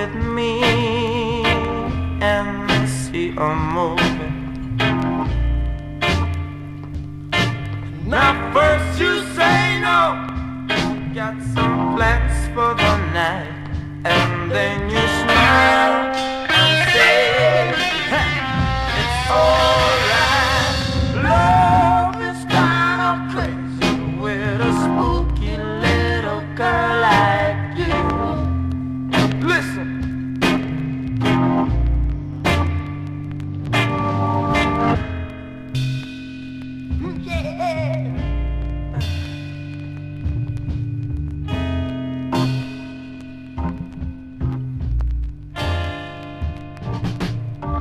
with me and see a moment. Now first you say no, got some plans for the night, and then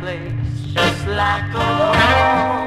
place just like a home.